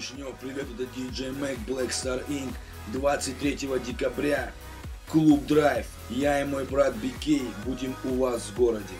Кишинева, привет, это DJ Mac Black Star Inc. 23 декабря. Клуб Драйв. Я и мой брат Бикей будем у вас в городе.